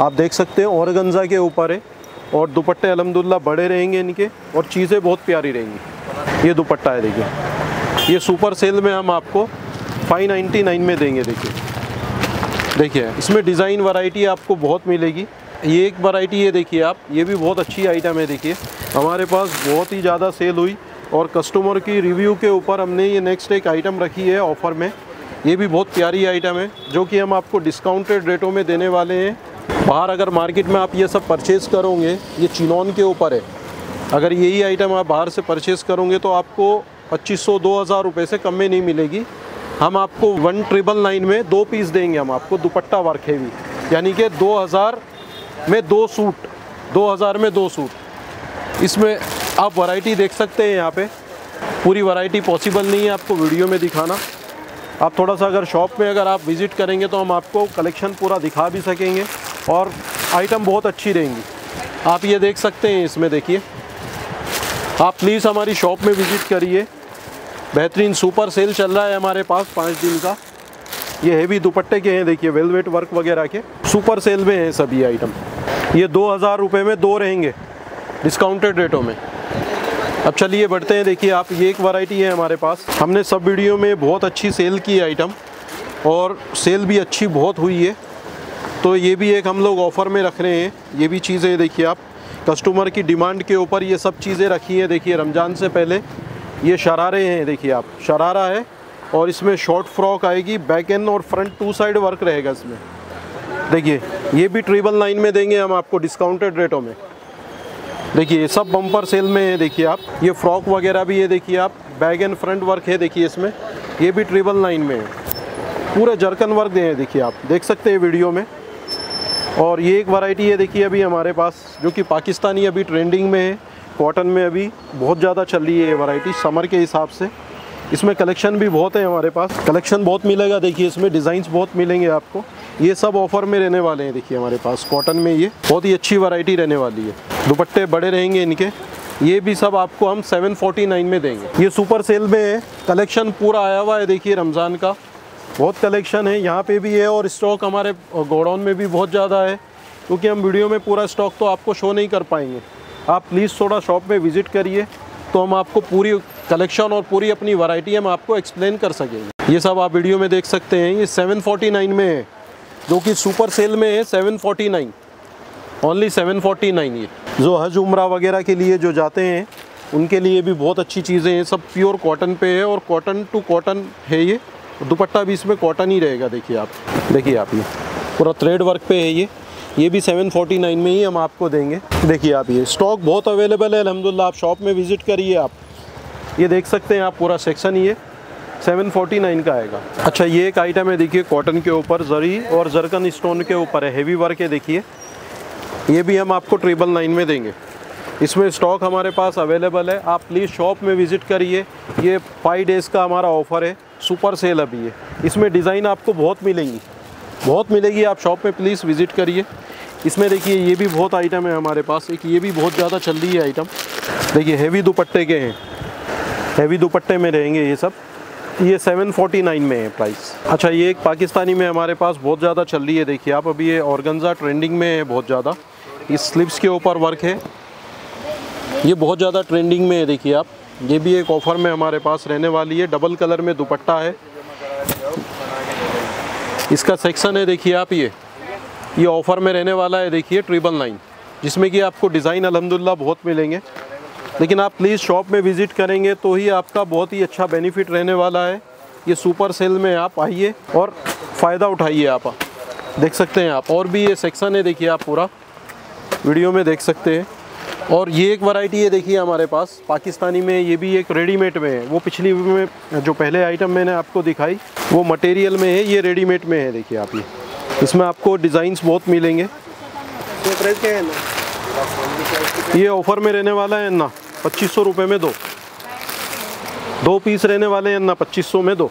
आप देख सकते हैं औरगंजा के ऊपर है, और दुपट्टे अलहमदिल्ला बड़े रहेंगे इनके, और चीज़ें बहुत प्यारी रहेंगी। ये दुपट्टा है, देखिए। ये सुपर सेल में हम आपको 599 में देंगे, देखिए। देखिए, इसमें डिज़ाइन वैरायटी आपको बहुत मिलेगी। ये एक वैरायटी ये देखिए आप, ये भी बहुत अच्छी आइटम है, देखिए। हमारे पास बहुत ही ज़्यादा सेल हुई, और कस्टमर की रिव्यू के ऊपर हमने ये नेक्स्ट एक आइटम रखी है ऑफ़र में। ये भी बहुत प्यारी आइटम है, जो कि हम आपको डिस्काउंटेड रेटों में देने वाले हैं। बाहर अगर मार्केट में आप ये सब परचेज़ करोगे, ये चिनौन के ऊपर है, अगर यही आइटम आप बाहर से परचेज़ करोगे तो आपको पच्चीस सौ, दो हज़ार रुपये से कम में नहीं मिलेगी। हम आपको वन ट्रिपल नाइन में दो पीस देंगे हम आपको, दुपट्टा वर्क है भी यानी कि दो हज़ार में दो सूट दो हज़ार में दो सूट इसमें आप वैरायटी देख सकते हैं यहाँ पे। पूरी वैरायटी पॉसिबल नहीं है आपको वीडियो में दिखाना। आप थोड़ा सा अगर शॉप में अगर आप विज़िट करेंगे तो हम आपको कलेक्शन पूरा दिखा भी सकेंगे। और आइटम बहुत अच्छी रहेंगी। आप ये देख सकते हैं इसमें देखिए। आप प्लीज़ हमारी शॉप में विज़िट करिए। बेहतरीन सुपर सेल चल रहा है हमारे पास पाँच दिन का। ये हैवी दुपट्टे के हैं, देखिए वेलवेट वर्क वगैरह के। सुपर सेल में हैं सभी आइटम ये दो हज़ार रुपये में दो रहेंगे डिस्काउंटेड रेटों में। अब चलिए बढ़ते हैं, देखिए, आप ये एक वैरायटी है हमारे पास। हमने सब वीडियो में बहुत अच्छी सेल की आइटम और सेल भी अच्छी बहुत हुई है। तो ये भी एक हम लोग ऑफ़र में रख रहे हैं। ये भी चीज़ें देखिए आप कस्टमर की डिमांड के ऊपर ये सब चीज़ें रखी हैं। देखिए रमज़ान से पहले ये शरारे हैं, देखिए आप, शरारा है और इसमें शॉर्ट फ्रॉक आएगी बैक एंड और फ्रंट टू साइड वर्क रहेगा इसमें। देखिए, ये भी ट्रिपल नाइन में देंगे हम आपको डिस्काउंटेड रेटों में। देखिए सब बम्पर सेल में है, देखिए आप, ये फ्रॉक वगैरह भी है, देखिए आप बैग एंड फ्रंट वर्क है, देखिए इसमें। ये भी ट्रिपल नाइन में है। पूरे जर्कन वर्क दे, देखिए आप, देख सकते हैं वीडियो में। और ये एक वैरायटी है, देखिए अभी हमारे पास, जो कि पाकिस्तानी अभी ट्रेंडिंग में है कॉटन में अभी बहुत ज़्यादा चल रही है ये वैरायटी समर के हिसाब से। इसमें कलेक्शन भी बहुत है हमारे पास। कलेक्शन बहुत मिलेगा, देखिए इसमें डिज़ाइंस बहुत मिलेंगे आपको। ये सब ऑफ़र में रहने वाले हैं, देखिए हमारे पास कॉटन में ये। बहुत ही अच्छी वैरायटी रहने वाली है। दुपट्टे बड़े रहेंगे इनके। ये भी सब आपको हम 749 में देंगे। ये सुपर सेल में है। कलेक्शन पूरा आया हुआ है, देखिए रमज़ान का। बहुत कलेक्शन है, यहाँ पे भी है और स्टॉक हमारे गोडाउन में भी बहुत ज़्यादा है, क्योंकि हम वीडियो में पूरा स्टॉक तो आपको शो नहीं कर पाएँगे। आप प्लीज़ थोड़ा शॉप में विज़िट करिए तो हम आपको पूरी कलेक्शन और पूरी अपनी वैरायटी हम आपको एक्सप्लेन कर सकेंगे। ये सब आप वीडियो में देख सकते हैं, ये 749 में है, जो कि सुपर सेल में है 749 ओनली 749 ये। जो हज उम्र वगैरह के लिए जो जाते हैं, उनके लिए भी बहुत अच्छी चीज़ें हैं, सब प्योर कॉटन पे है और कॉटन टू कॉटन है ये। दुपट्टा भी इसमें कॉटन ही रहेगा, देखिए आप। देखिए आप ये। पूरा थ्रेड वर्क पे है ये। ये भी 749 में ही हम आपको देंगे। देखिए आप ये। स्टॉक बहुत अवेलेबल है, अलहमदिल्ला, आप शॉप में विज़िट करिए आप। ये देख सकते हैं आप, पूरा सेक्शन ये 749 का आएगा। अच्छा ये एक आइटम है, देखिए कॉटन के ऊपर, जरी और जरकन स्टोन के ऊपर है। हेवी वर्क है, देखिए। ये भी हम आपको ट्रिपल नाइन में देंगे। इसमें स्टॉक हमारे पास अवेलेबल है। आप प्लीज़ शॉप में विज़िट करिए। ये फाइव डेज़ का हमारा ऑफ़र है। सुपर सेल अभी है। इसमें डिज़ाइन आपको बहुत मिलेंगी। बहुत मिलेगी, आप शॉप में प्लीज़ विज़िट करिए। इसमें देखिए, ये भी बहुत आइटम है हमारे पास। एक ये भी बहुत ज़्यादा चल रही है आइटम। देखिए, हेवी दुपट्टे के हैं। हेवी दुपट्टे में रहेंगे ये सब। ये 749 में है प्राइस। अच्छा ये एक पाकिस्तानी में हमारे पास बहुत ज़्यादा चल रही है। देखिए, आप अभी ये ऑर्गेन्जा ट्रेंडिंग में है बहुत ज़्यादा। इस स्लिप्स के ऊपर वर्क है। ये बहुत ज़्यादा ट्रेंडिंग में है, देखिए आप। ये भी एक ऑफ़र में हमारे पास रहने वाली है। डबल कलर में दुपट्टा है। इसका सेक्शन है, देखिए आप ये। ये ऑफ़र में रहने वाला है, देखिए, ट्रिपल नाइन। जिसमें कि आपको डिज़ाइन अलहमदिल्ला बहुत मिलेंगे। लेकिन आप प्लीज़ शॉप में विज़िट करेंगे तो ही आपका बहुत ही अच्छा बेनिफिट रहने वाला है। ये सुपर सेल में आप आइए और फ़ायदा उठाइए आप। देख सकते हैं आप। और भी ये सेक्शन है, देखिए आप पूरा। वीडियो में देख सकते हैं। और ये एक वैरायटी है देखिए हमारे पास। पाकिस्तानी में ये भी एक रेडीमेड में है। वो पिछली में जो पहले आइटम मैंने आपको दिखाई, वो मटेरियल में है, ये रेडीमेड में है, देखिए आप ये। इसमें आपको डिज़ाइंस बहुत मिलेंगे। ये ऑफ़र में रहने वाला है ना पच्चीस सौ में दो। दो पीस रहने वाले हैं ना पच्चीस सौ में दो।